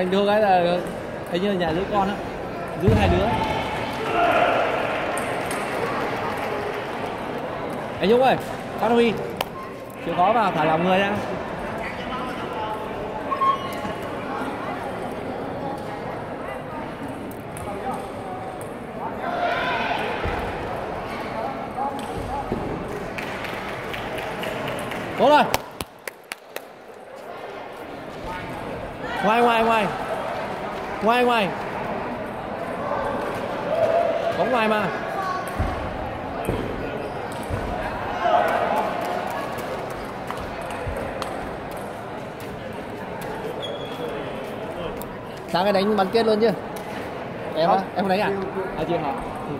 thành đứa cái là hình như là nhà giữ con á. Giữ hai đứa. Anh Dũng ơi, phát huy. Chịu khó vào thả lòng người ra tốt rồi ngoài ngoài ngoài ngoài ngoài bóng ngoài mà sáng cái đánh bắn kết luôn chứ em á em không đánh à à chưa hả ừ.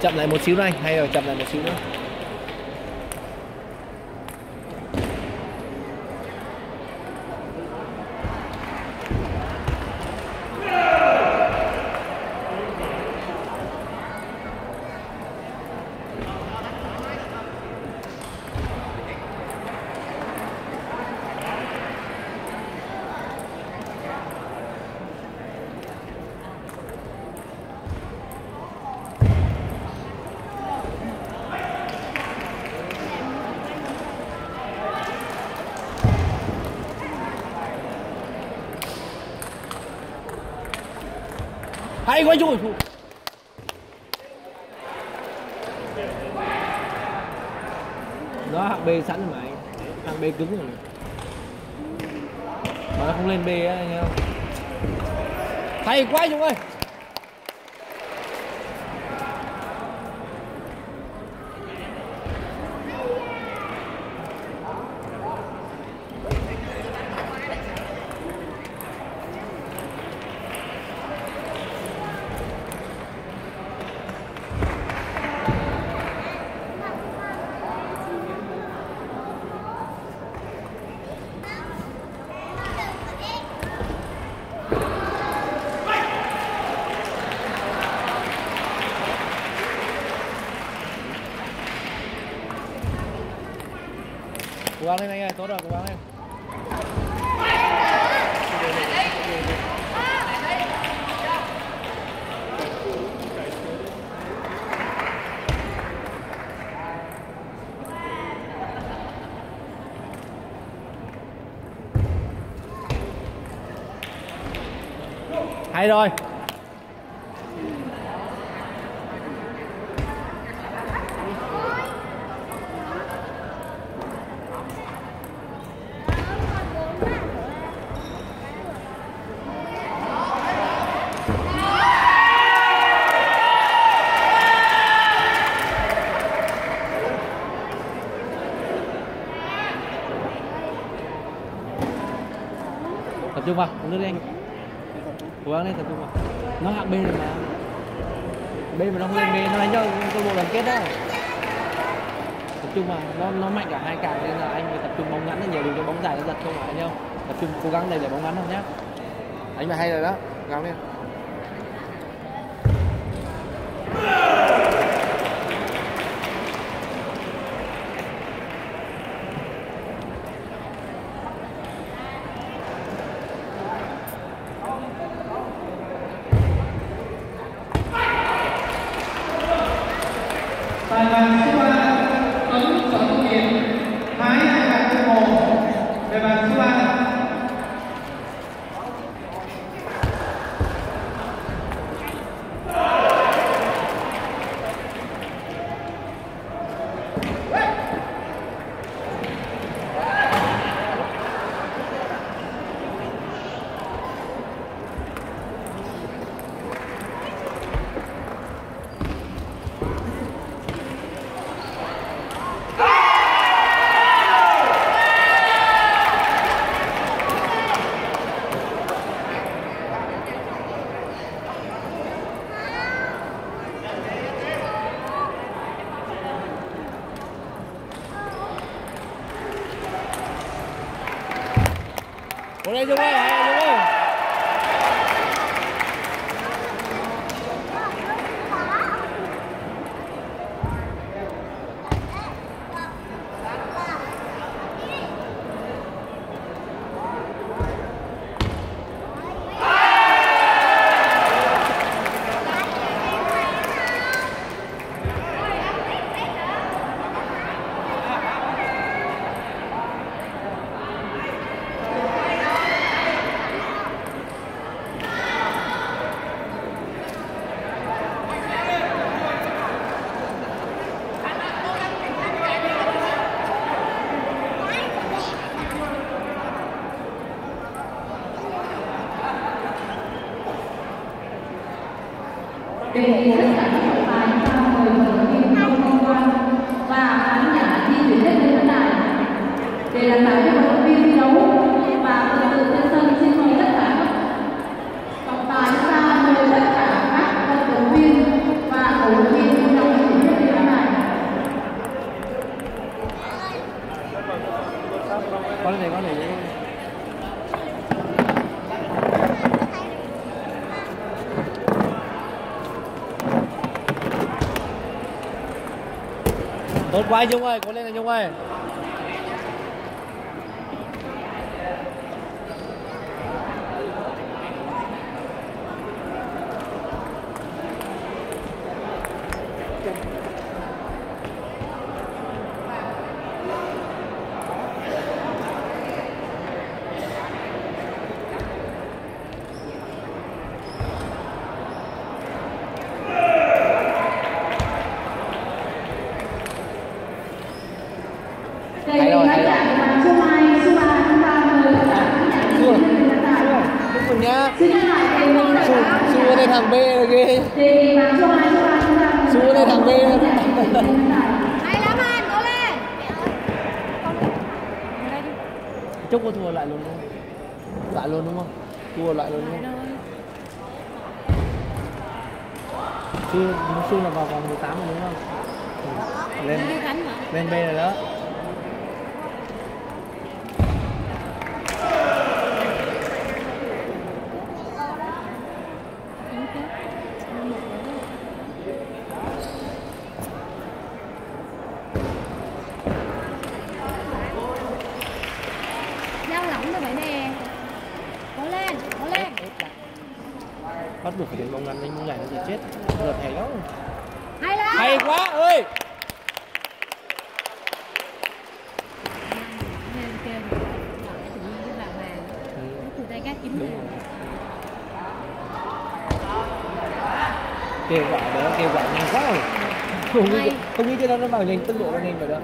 chậm lại một xíu nữa anh. Hay là chậm lại một xíu nữa. Hay quá rồi nó hạng B sẵn rồi mà anh. Hạng B cứng rồi. Mà nó không lên B á anh em, hay quá Dũng ơi cố gắng lên anh ơi tốt rồi cố gắng lên. Hay rồi. Trung vào uống nước đi anh. Cố gắng lên, tập trung vào. Nó hạng B rồi mà. B mà nó không lên B, nó đánh cho câu bộ đoàn kết đó. Tập trung vào, nó nó mạnh cả hai càng nên là anh phải tập trung bóng ngắn là nhiều đừng cho bóng dài nó giật không phải nhau tập trung cố gắng để để bóng ngắn không nhá. Anh mà hay rồi đó, cố gắng lên either way. quay Nhung ơi, cố lên này Nhung ơi. chưa nói chung là vào vòng 18 rồi đúng không? Lên lên B rồi đó. Bắt buộc phải đến bóng ngắn đánh bóng nhảy lượt thầy lắm hay lắm. Hay quá ơi. Ừ. Kêu gọi đó kêu gọi nhanh quá rồi. Không biết không nghĩ cái đó nó vào nhanh tốc độ nó nhanh rồi đó.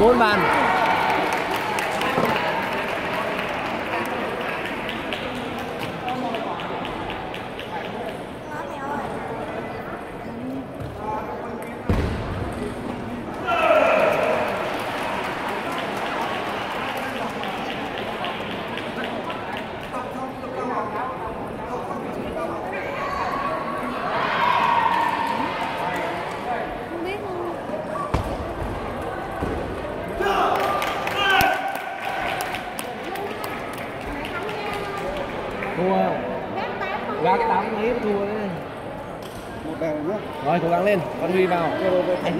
bốn bàn. lên con huy vào. Anh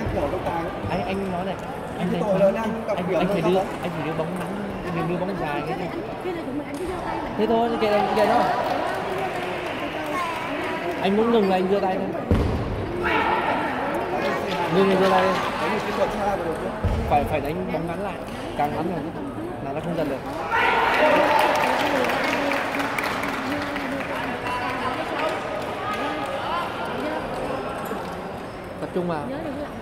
anh anh nói này anh thấy anh, anh, anh phải đưa anh phải đưa bóng ngắn anh phải đưa bóng dài cái này thế thôi kệ anh kệ thôi. Anh muốn ngừng là anh đưa tay thôi. Ngừng là đưa tay phải phải đánh bóng ngắn lại càng ngắn là nó không dần được. tập trung vào.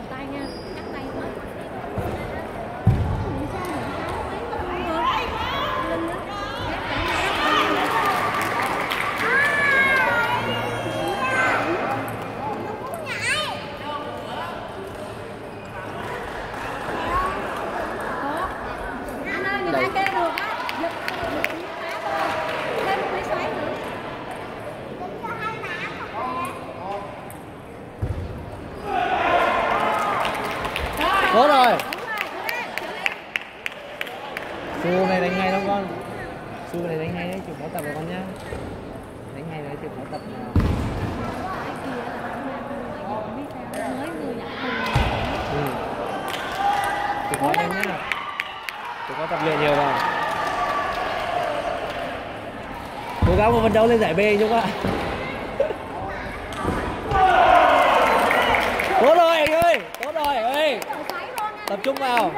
đá một phần đấu lên giải B Nhung ạ Tốt rồi anh ơi Tốt rồi anh ơi Tập trung vào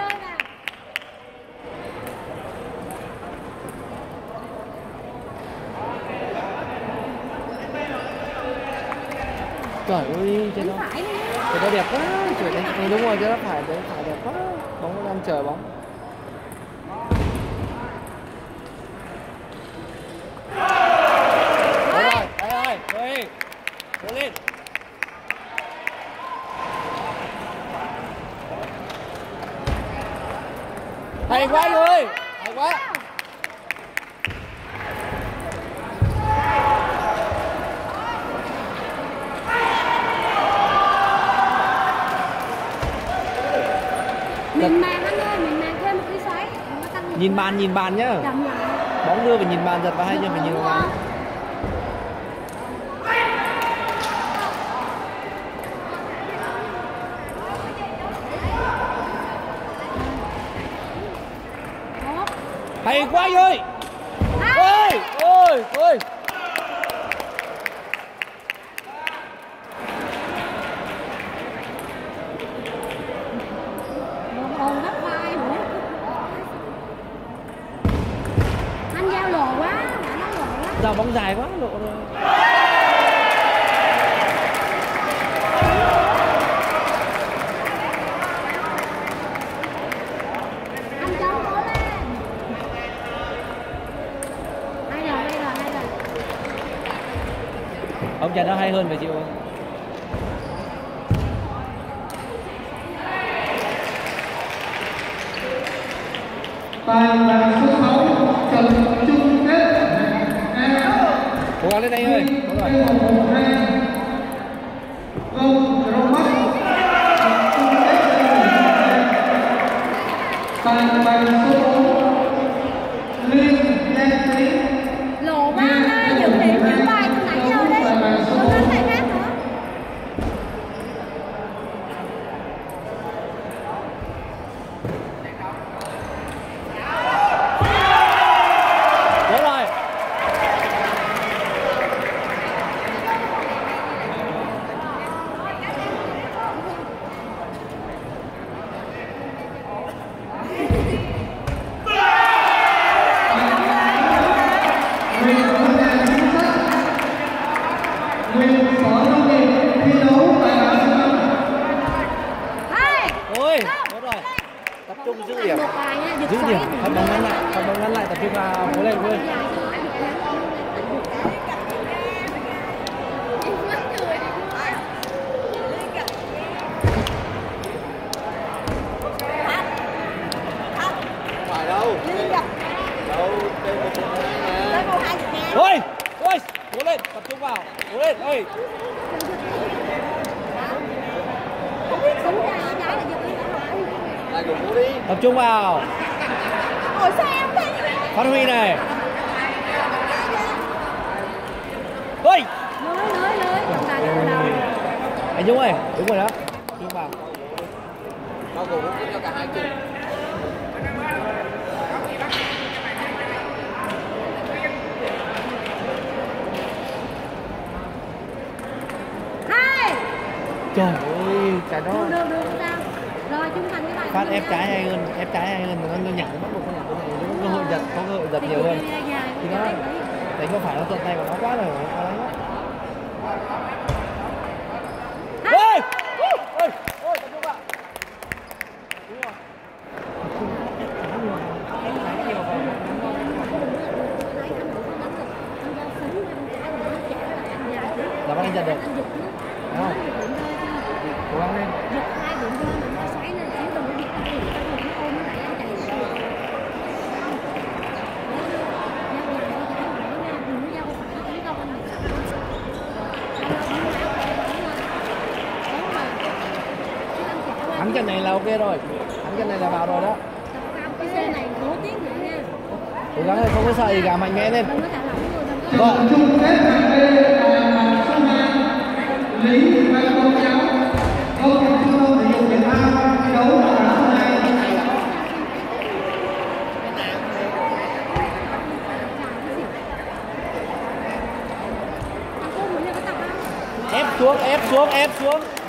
Trời ơi, trên đó. Cái đó đẹp quá. Trời ơi, đúng rồi, cái đó phải, đấy phải đẹp quá. Bóng đang chờ bóng. bàn nhìn bàn nhá. Bóng đưa phải nhìn bàn giật vào hay cho phải nhìn bàn. Hay quá ơi! không dài quá lộ rồi. Ông chàng nó hay hơn phải chịu tập trung vào. Phát huy này. Ôi! Anh dũng ơi đúng rồi đó. Trung vào. Hai trường trời ơi cái đó. Được, được, được phát ép trái hay hơn ép trái hay hơn nó nó nhảy. Bắt buộc nó nhảy cơ hội giật có cơ hội giật nhiều hơn. Thì nó đánh có phải nó thuận tay của nó quá rồi nó quá ok rồi. Hắn cái này là vào rồi đó. Cái xe này nổi tiếng vậy nha Cố gắng không có sợ gì cả mạnh mẽ lên. Vâng. Lý và con cháu Ông Châu thì dùng Việt Nam đấu là ép xuống ép xuống ép xuống.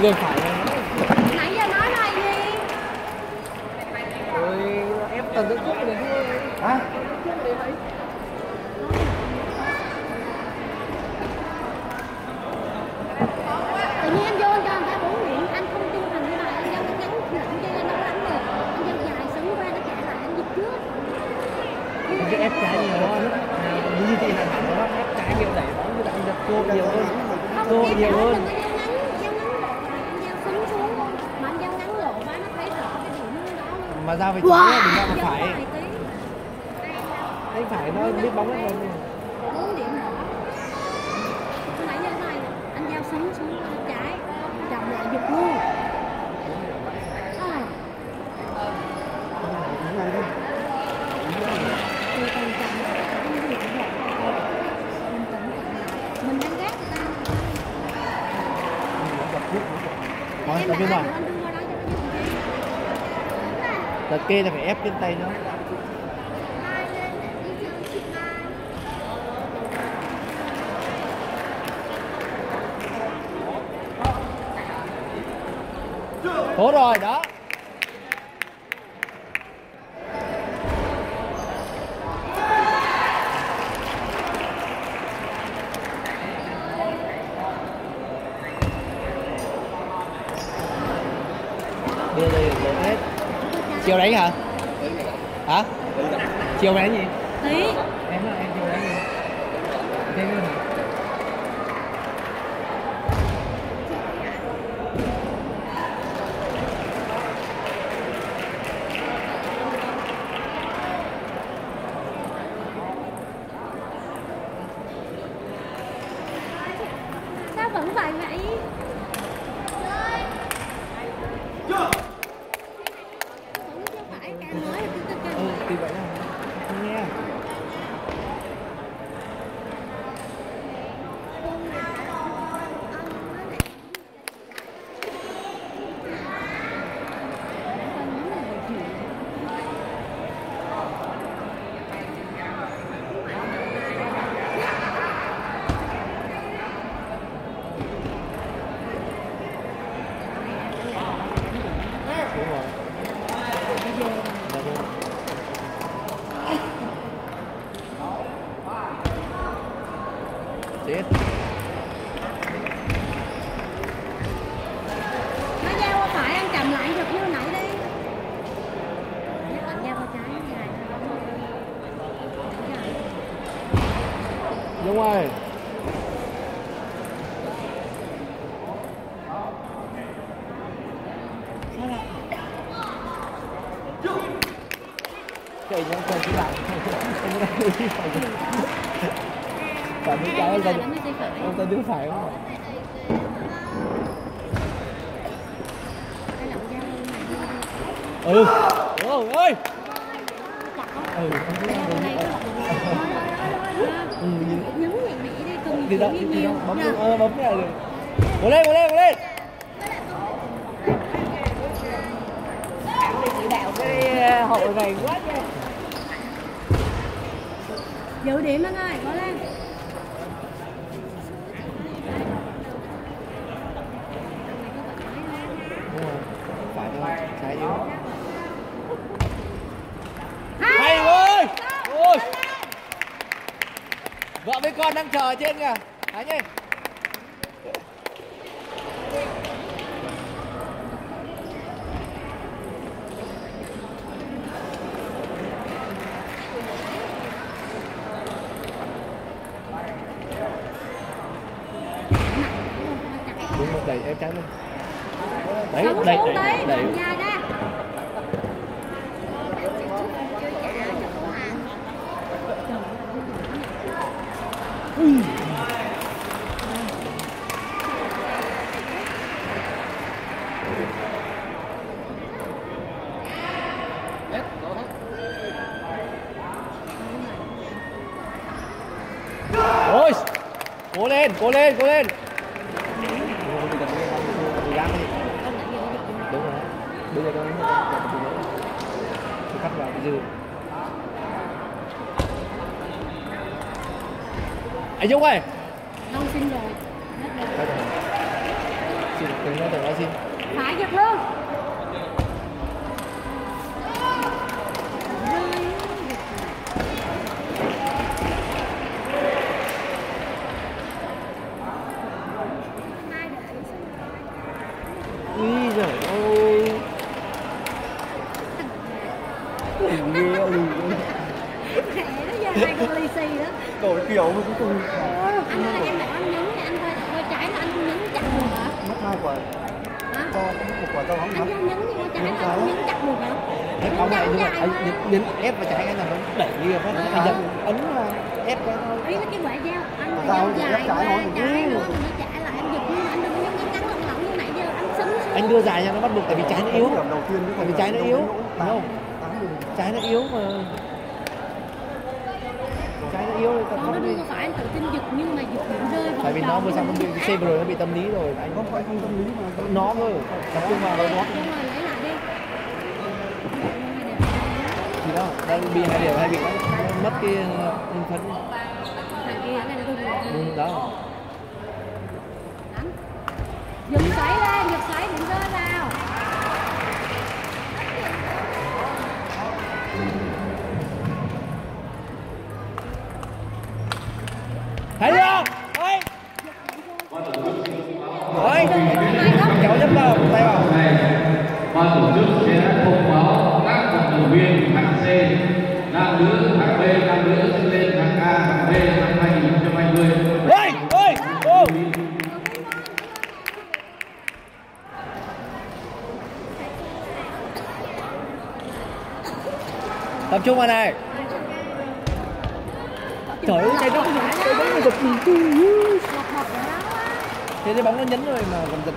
very. đèn nè bốn điểm đỏ nãy như thế này anh giao súng xuống trái chồng lại giật luôn. À. Từ từ chậm Thôi, em cái nào? Đợt kia là phải ép trên tay nó. Khổ rồi đó. Đưa chiều đấy hả? Hả? Chiều này ngoài. Chạy những con chỉ lại không có đi và những cái ông ta ông ta đứng phải không ừ. gì đó. Gì đó bấm à, bấm cái này rồi cố lên cố lên cố lên. Đạo cái ờ, hội này quá chứ Dấu đếm anh ơi, có con đang chờ ở trên kìa. Khánh ơi đúng rồi đẩy em trái lên đấy Sống đẩy xuống đẩy đi, đẩy đừng dài ra. ôi cố lên cố lên cố lên đúng rồi bây giờ con cắt vào cái dư. Anh Dũng ơi! Long xin rồi. Xin đừng nói từ nói xin Phải giật luôn. Úi giời ơi Ghê ơi Khẽ đó giờ hai con lì xì đó. Đổi kiểu mà cuối cùng. Anh ơi em bảo anh nhấn thì anh thôi thôi trái là anh không nhấn chặt được hả? mất hai quả. Hả? to một quả to không Anh nhấn nhưng mà trái là anh không nhấn chặt được hả? Ép không này nhưng mà anh nhấn, ép và chạy cái nào nó đẩy đi phát anh nhấn ấn ép cái nó Ý là cái quả dao anh mà Dao dài trái quá thôi. trái luôn thì nó trả lại anh giật nhưng mà anh đừng có nhấn ngắn lỏng lỏng như nãy giờ anh xứng xuống. anh đưa dài cho nó bắt buộc tại vì trái nó yếu. Điểm đầu tiên tại vì trái nó yếu đúng không? trái nó yếu mà trái nó yếu thì nó không đưa phải anh tự tin giật nhưng mà giật bị rơi tại vì nó vừa xong nó bị cái CBR nó bị tâm lý rồi. Anh không phải không tâm lý mà nó cơ tập trung vào nó. Đúng rồi lấy lại đi. thì đó đang bị hai điểm hai bị mất cái kia này nó ừ, đó. Giật xoáy lên, giật xoáy đừng rơi vào. thấy chưa đấy đấy kéo nhấp vào tay vào này ban tổ chức sẽ thông báo các vận động viên hạng C nam nữ hạng B nam nữ sẽ lên hạng A hạng B năm 2020 ôi ôi ô tập trung vào này trời ơi trái bóng trái bóng nó giật thế cái bóng nó nhấn rồi mà còn giật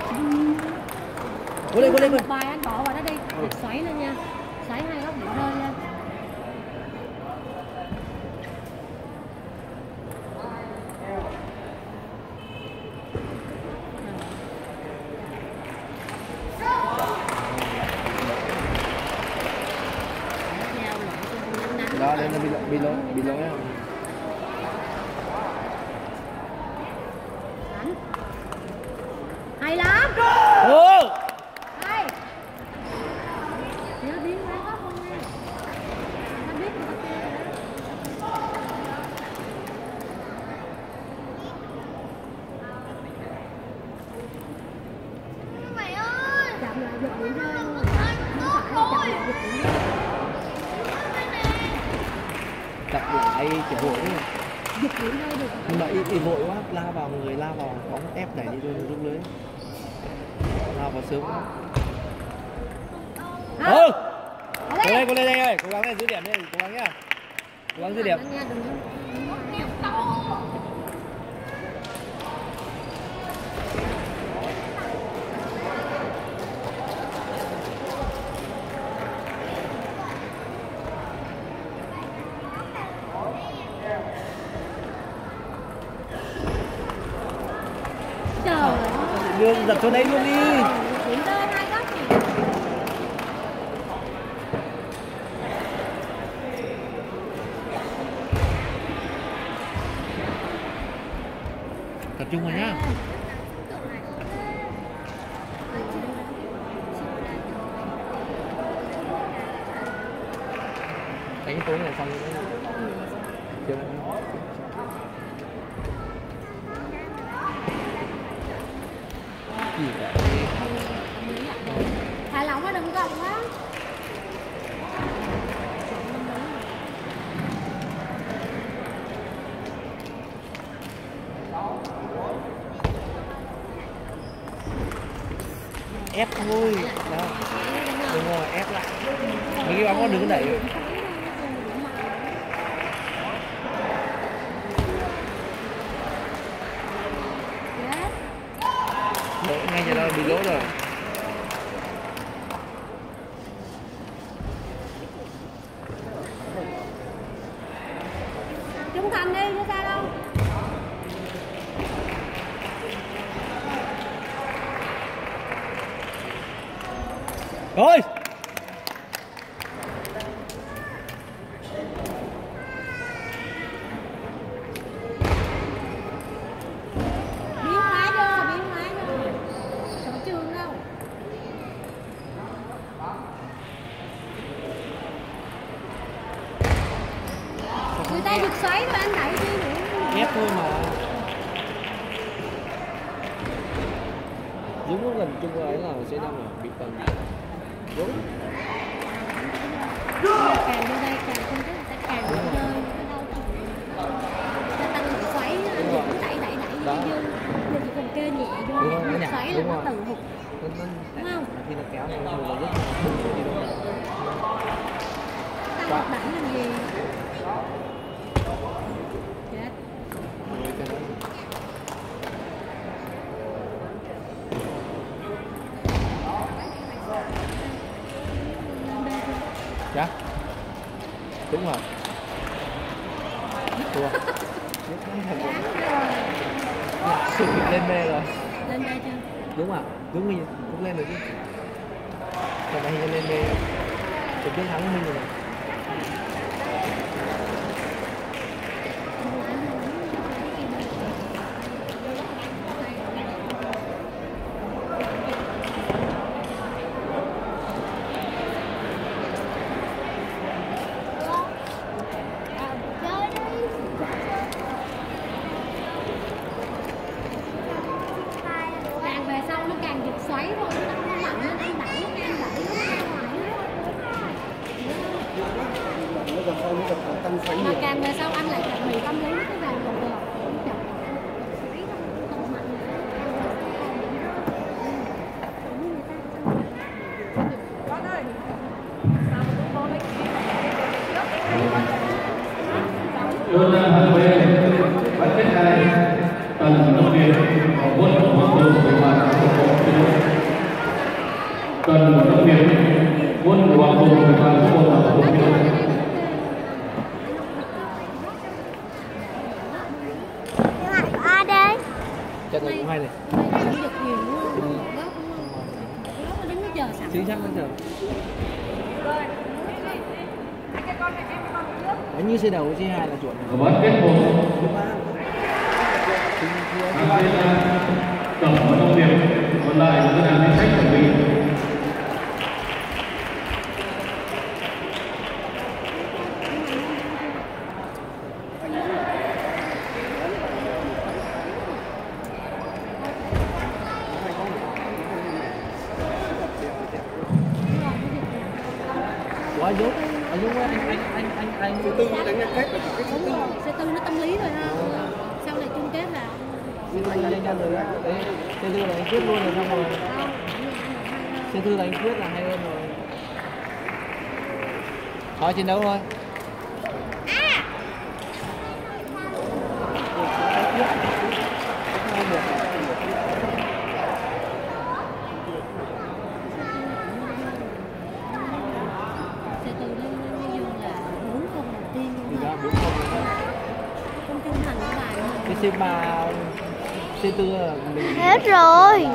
cố lên cố lên Một bài anh bỏ vào đó đi. Giật xoáy lên nha. Xoáy hai góc rơi lên. Giao lại cho con đánh đánh. đó đây nó bị lỗi bị lỗi bị lỗi á. Đánh. Hay lắm. ừ Hay. Nhớ biến quá góc không nha. Nó biết mà kêu. Mày ơi! chậm lại giật bị rơi luôn không phải là chậm lại giật bị rơi chặt lại kiểu vội giật được? Nhưng mà y, y vội quá la vào người la vào bóng ép đẩy đi luôn rút lưới. La vào sớm quá. Ừ cố lên! Cố lên anh ơi cố gắng lên giữ điểm đi cố gắng nhá. Cố gắng giữ điểm nha đừng có trời ơi đưa giật chỗ đấy Holy đúng không đúng mình cũng lên rồi chứ. Còn này lên đây trực chiến thắng minh rồi. cần của nước Việt quân của Hoàng Tùng và của Hoàng Tùng Chắc này cũng hay này. Chính xác bây giờ. Đánh như xe đầu xe hai là chuẩn. Vẫn kết hôn. Tổng và công việc còn lại là ngân hàng chính sách chuẩn bị thôi chiến đấu thôi à. Từ Lê Minh Dương là 4 không tiên Cái C3 C4 Hết rồi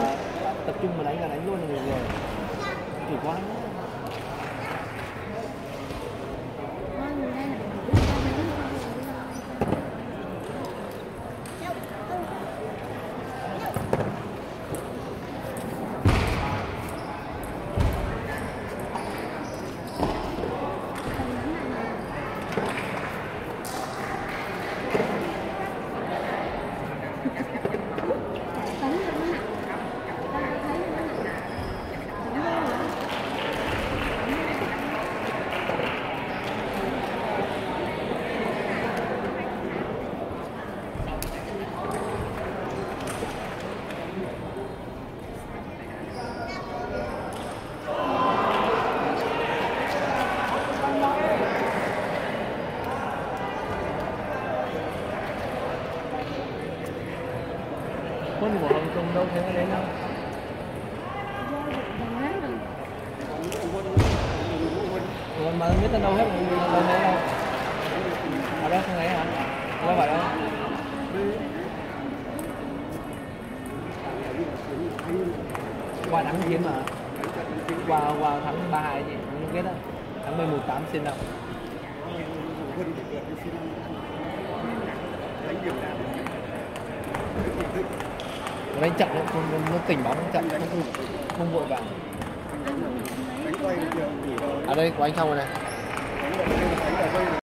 đánh chậm nó, nó, nó tỉnh bóng chậm nó không, không vội vàng. Ở à đây của anh xong rồi này.